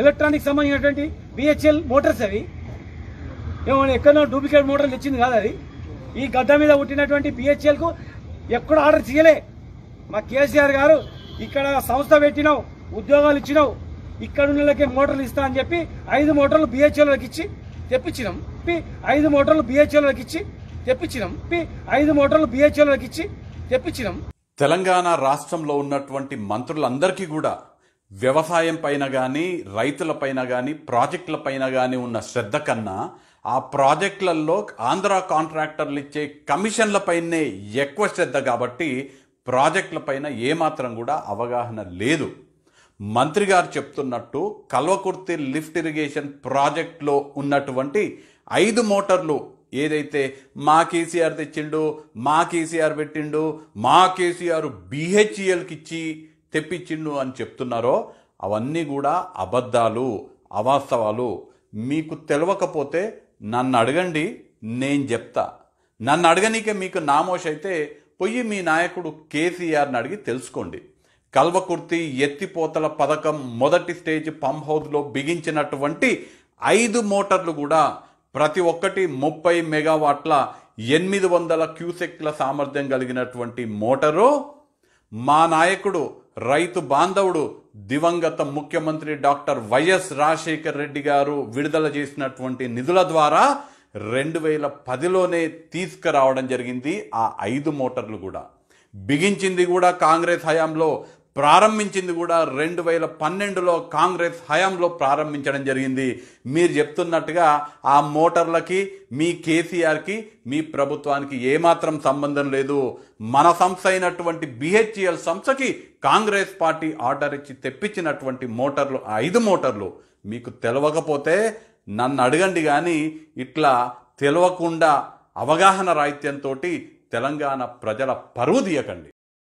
Electronic సంబంధించినటువంటి BHEL Motors అవి. ఏమన్నా ఎక్కడో డూప్లికేట్ మోటార్లు ఇచ్చింది కాదు అది. ఈ గడ్డ మీద పుట్టినటువంటి బిహెచ్ఎల్కు ఎక్కడ ఆర్డర్ చేయలే మా కేసీఆర్ గారు ఇక్కడ సంస్థ పెట్టినావు ఉద్యోగాలు ఇచ్చినావు ఇక్కడ ఉన్న మోటార్లు ఇస్తా అని చెప్పి ఐదు మోటార్లు బిహెచ్ఎల్లోకి ఇచ్చి తెప్పించినాం. పి ఐదు మోటార్లు బిహెచ్ఎల్లోకి ఇచ్చి తెప్పించినాం. పి ఐదు మోటార్లు బిహెచ్ఎల్లోకి ఇచ్చి తెప్పించినాం. తెలంగాణ రాష్ట్రంలో ఉన్నటువంటి మంత్రులందరికీ కూడా వ్యవసాయం పైన కానీ రైతుల పైన కానీ ప్రాజెక్టుల పైన కానీ ఉన్న శ్రద్ధ కన్నా ఆ ప్రాజెక్టులలో ఆంధ్ర కాంట్రాక్టర్లు ఇచ్చే కమిషన్లపైనే ఎక్కువ శ్రద్ధ కాబట్టి ప్రాజెక్టులపైన ఏమాత్రం కూడా అవగాహన లేదు. మంత్రి గారు చెప్తున్నట్టు కల్వకుర్తి లిఫ్ట్ ఇరిగేషన్ ప్రాజెక్ట్లో ఉన్నటువంటి ఐదు మోటార్లు ఏదైతే మా కేసీఆర్ తెచ్చిండు మా కేసీఆర్ పెట్టిండు మా కేసీఆర్ బీహెచ్ఈఎల్కి ఇచ్చి తెప్పించిండు అని చెప్తున్నారో అవన్నీ కూడా అబద్ధాలు అవాస్తవాలు. మీకు తెలవకపోతే నన్ను అడగండి నేను చెప్తా. నన్ను అడగనీకే మీకు నామోష్ అయితే పొయ్యి మీ నాయకుడు కేసీఆర్ని అడిగి తెలుసుకోండి. కల్వకుర్తి ఎత్తిపోతల పథకం మొదటి స్టేజ్ పంప్ హౌస్లో బిగించినటువంటి ఐదు మోటార్లు కూడా ప్రతి ఒక్కటి ముప్పై మెగావాట్ల ఎనిమిది వందల క్యూసెక్ల సామర్థ్యం కలిగినటువంటి మోటారు మా నాయకుడు రైతు బాంధవుడు దివంగత ముఖ్యమంత్రి డాక్టర్ వైఎస్ రాజశేఖర్ రెడ్డి గారు విడుదల చేసినటువంటి నిధుల ద్వారా రెండు వేల పదిలోనే తీసుకురావడం జరిగింది ఆ ఐదు మోటార్లు కూడా. బిగించింది కూడా కాంగ్రెస్ హయాంలో ప్రారంభించింది కూడా రెండు వేల పన్నెండులో కాంగ్రెస్ హయాంలో ప్రారంభించడం జరిగింది. మీరు చెప్తున్నట్టుగా ఆ మోటార్లకి మీ కేసీఆర్కి మీ ప్రభుత్వానికి ఏమాత్రం సంబంధం లేదు. మన సంస్థ అయినటువంటి బిహెచ్ఈఎల్ సంస్థకి కాంగ్రెస్ పార్టీ ఆర్డర్ ఇచ్చి తెప్పించినటువంటి మోటార్లు ఐదు మోటార్లు మీకు తెలవకపోతే నన్ను అడగండి కానీ ఇట్లా తెలవకుండా అవగాహన రాహిత్యంతో తెలంగాణ ప్రజల పరువు తీయకండి.